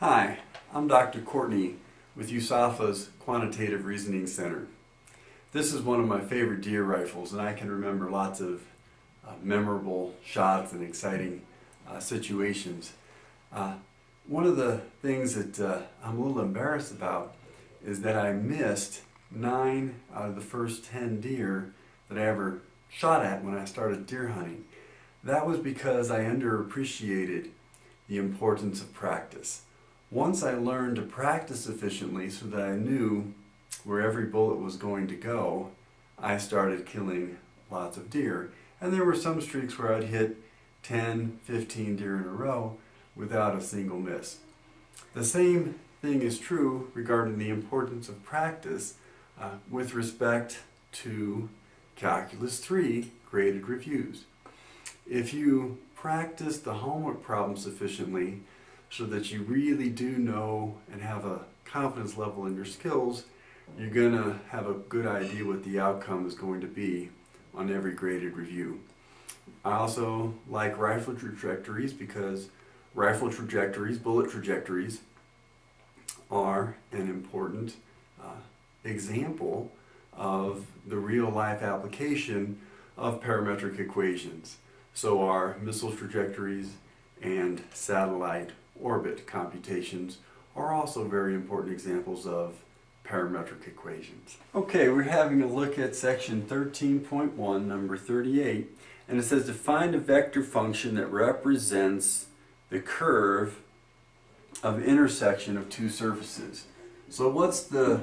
Hi, I'm Dr. Courtney with USAFA's Quantitative Reasoning Center. This is one of my favorite deer rifles and I can remember lots of uh, memorable shots and exciting uh, situations. Uh, one of the things that uh, I'm a little embarrassed about is that I missed nine out of the first ten deer that I ever shot at when I started deer hunting. That was because I underappreciated the importance of practice. Once I learned to practice efficiently so that I knew where every bullet was going to go, I started killing lots of deer. And there were some streaks where I'd hit 10, 15 deer in a row without a single miss. The same thing is true regarding the importance of practice uh, with respect to Calculus 3 graded reviews. If you practice the homework problem sufficiently, so that you really do know and have a confidence level in your skills, you're going to have a good idea what the outcome is going to be on every graded review. I also like rifle trajectories because rifle trajectories, bullet trajectories, are an important uh, example of the real life application of parametric equations. So are missile trajectories and satellite orbit computations are also very important examples of parametric equations. Okay, we're having a look at section 13.1, number 38, and it says to find a vector function that represents the curve of intersection of two surfaces. So what's the,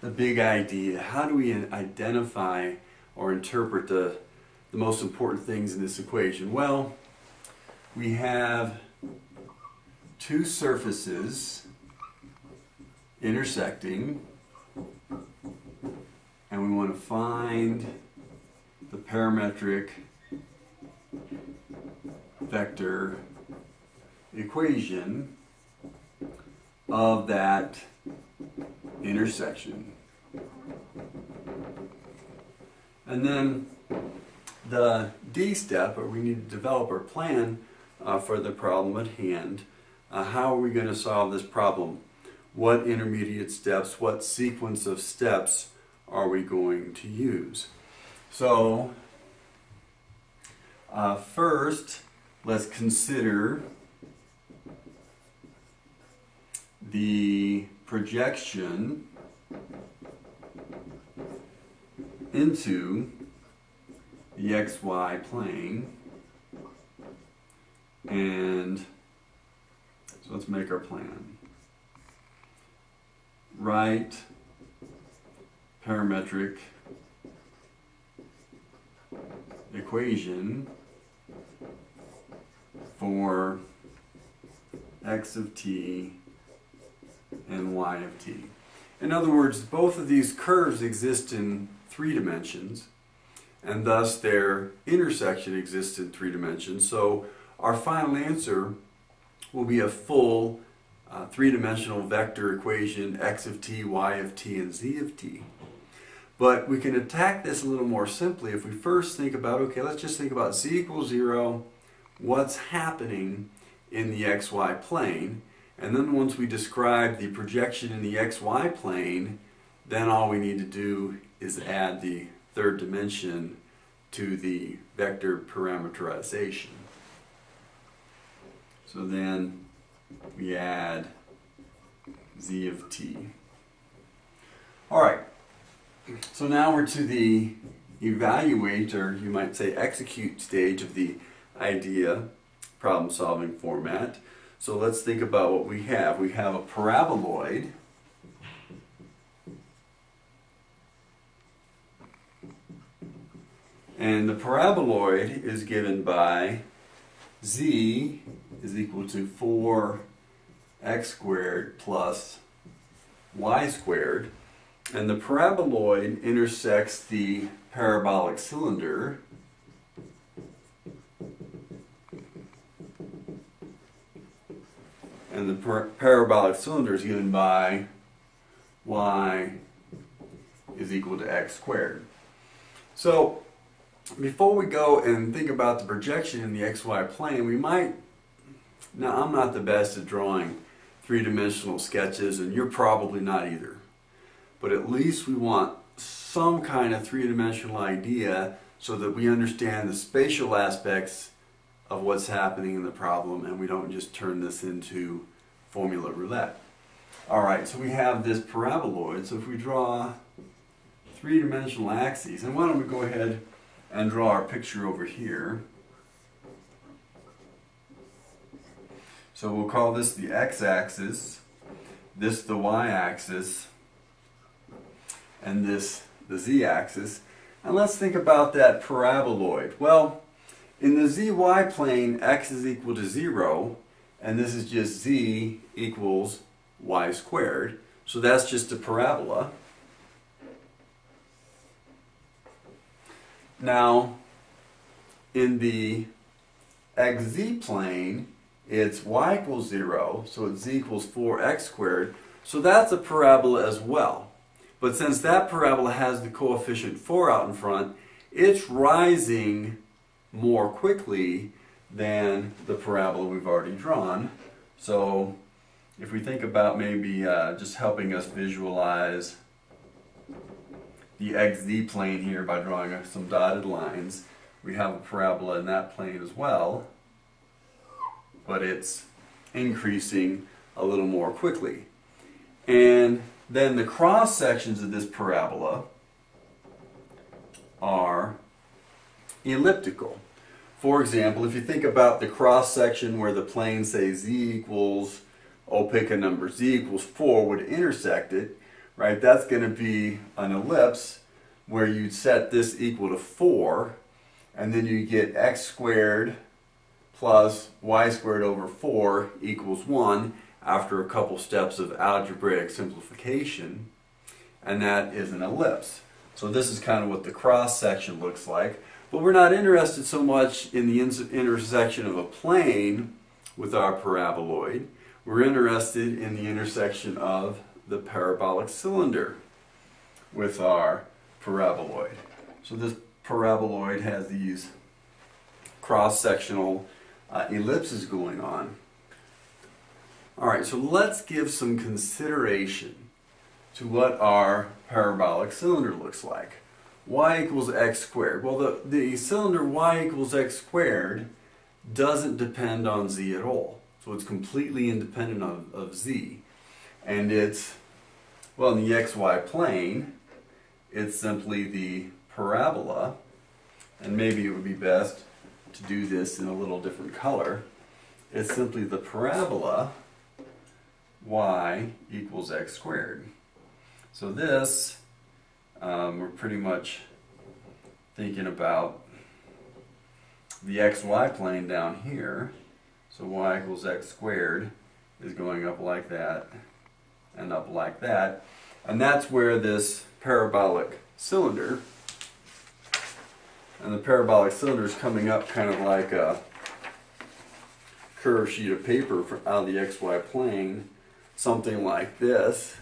the big idea? How do we identify or interpret the, the most important things in this equation? Well, we have two surfaces intersecting and we want to find the parametric vector equation of that intersection. And then the D step, where we need to develop our plan uh, for the problem at hand, uh, how are we going to solve this problem? What intermediate steps, what sequence of steps are we going to use? So, uh, first, let's consider the projection into the xy plane and so let's make our plan. Write parametric equation for x of t and y of t. In other words, both of these curves exist in three dimensions, and thus their intersection exists in three dimensions. So our final answer will be a full uh, three-dimensional vector equation x of t, y of t, and z of t. But we can attack this a little more simply if we first think about, okay, let's just think about z equals 0, what's happening in the xy plane, and then once we describe the projection in the xy plane, then all we need to do is add the third dimension to the vector parameterization. So then we add z of t. All right, so now we're to the evaluate, or you might say execute stage of the idea problem solving format. So let's think about what we have. We have a paraboloid. And the paraboloid is given by z is equal to 4x squared plus y squared. And the paraboloid intersects the parabolic cylinder. And the par parabolic cylinder is given by y is equal to x squared. So before we go and think about the projection in the xy plane, we might, now I'm not the best at drawing three-dimensional sketches, and you're probably not either. But at least we want some kind of three-dimensional idea so that we understand the spatial aspects of what's happening in the problem and we don't just turn this into formula roulette. All right, so we have this paraboloid. So if we draw three-dimensional axes, and why don't we go ahead and draw our picture over here. So we'll call this the x-axis, this the y-axis, and this the z-axis. And let's think about that paraboloid. Well, in the zy plane, x is equal to 0, and this is just z equals y squared. So that's just a parabola. Now, in the xz plane, it's y equals 0, so it's z equals 4x squared. So that's a parabola as well. But since that parabola has the coefficient 4 out in front, it's rising more quickly than the parabola we've already drawn. So if we think about maybe uh, just helping us visualize the xz plane here by drawing some dotted lines, we have a parabola in that plane as well, but it's increasing a little more quickly. And then the cross sections of this parabola are elliptical. For example, if you think about the cross section where the plane say z equals, oh pick a number, z equals 4 would intersect it, right? That's going to be an ellipse where you'd set this equal to 4 and then you get x squared plus y squared over 4 equals 1 after a couple steps of algebraic simplification and that is an ellipse. So this is kind of what the cross section looks like. But we're not interested so much in the intersection of a plane with our paraboloid. We're interested in the intersection of the parabolic cylinder with our paraboloid. So this paraboloid has these cross-sectional uh, ellipses going on. All right, so let's give some consideration to what our parabolic cylinder looks like y equals x squared. Well, the, the cylinder y equals x squared doesn't depend on z at all. So it's completely independent of, of z. And it's, well, in the xy plane, it's simply the parabola. And maybe it would be best to do this in a little different color. It's simply the parabola y equals x squared. So this um, we're pretty much thinking about the xy plane down here. So y equals x squared is going up like that and up like that. And that's where this parabolic cylinder, and the parabolic cylinder is coming up kind of like a curved sheet of paper out of the xy plane, something like this.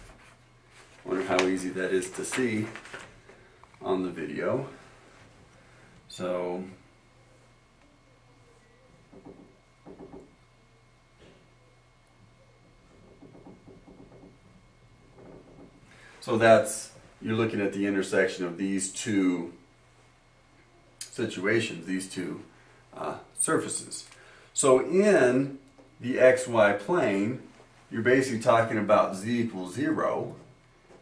Wonder how easy that is to see on the video. So So that's, you're looking at the intersection of these two situations, these two uh, surfaces. So in the xy plane, you're basically talking about z equals 0,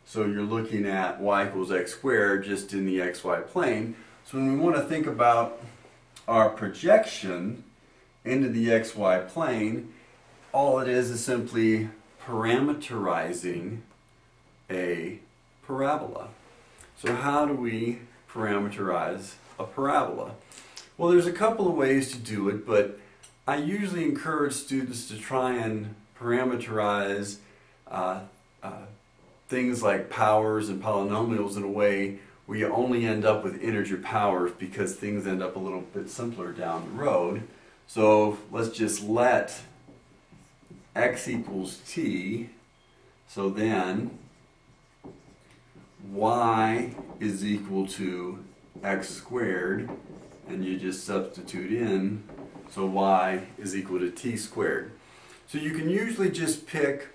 so you're looking at y equals x squared just in the xy plane. So when we want to think about our projection into the xy plane, all it is is simply parameterizing a parabola. So how do we parameterize a parabola? Well, there's a couple of ways to do it, but I usually encourage students to try and parameterize uh, uh, things like powers and polynomials in a way where you only end up with integer powers because things end up a little bit simpler down the road. So let's just let x equals t. So then y is equal to x squared and you just substitute in so y is equal to t squared. So you can usually just pick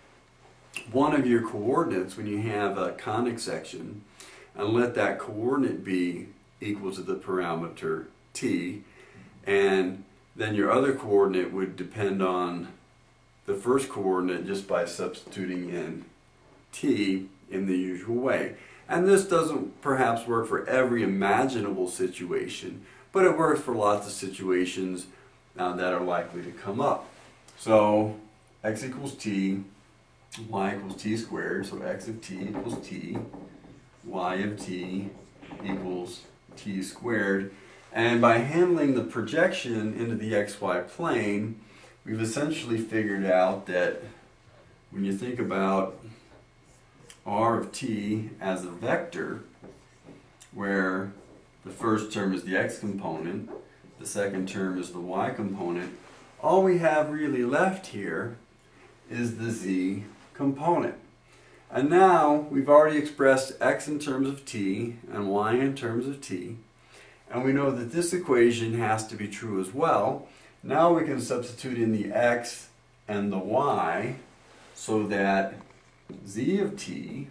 one of your coordinates when you have a conic section and let that coordinate be equal to the parameter t and then your other coordinate would depend on the first coordinate just by substituting in t in the usual way. And this doesn't perhaps work for every imaginable situation, but it works for lots of situations uh, that are likely to come up. So x equals t, y equals t squared, so x of t equals t, y of t equals t squared. And by handling the projection into the xy plane, we've essentially figured out that when you think about r of t as a vector, where the first term is the x component, the second term is the y component, all we have really left here is the z component. And now we've already expressed x in terms of t and y in terms of t. And we know that this equation has to be true as well. Now we can substitute in the x and the y so that z of t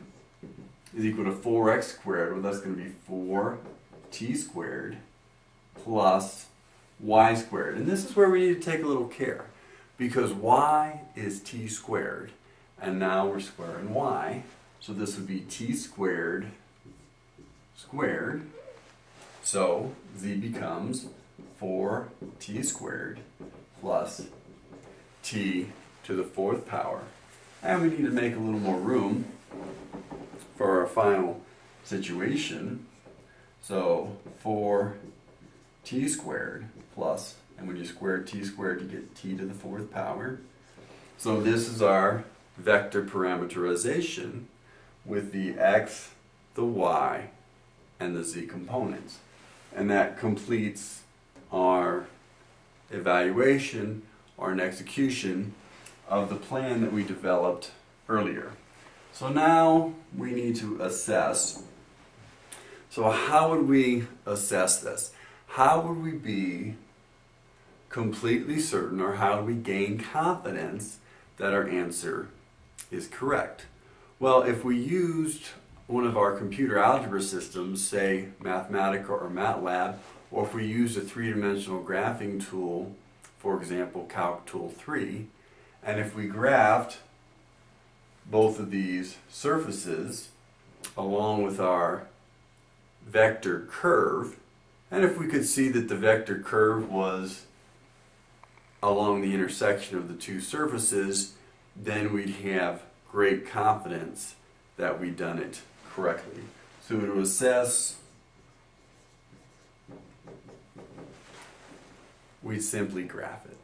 is equal to 4x squared, well that's going to be 4t squared plus y squared. And this is where we need to take a little care because y is t squared and now we're squaring y. So this would be t squared squared. So z becomes 4t squared plus t to the fourth power. And we need to make a little more room for our final situation. So 4t squared plus, and when you square t squared, you get t to the fourth power. So this is our vector parameterization with the x, the y, and the z components. And that completes our evaluation or an execution of the plan that we developed earlier. So now we need to assess. So how would we assess this? How would we be completely certain or how do we gain confidence that our answer is correct? Well, if we used one of our computer algebra systems, say Mathematica or MATLAB, or if we used a three-dimensional graphing tool, for example, CalcPlot3D, and if we graphed both of these surfaces along with our vector curve, and if we could see that the vector curve was along the intersection of the two surfaces, then we'd have great confidence that we'd done it correctly. So to assess, we'd simply graph it.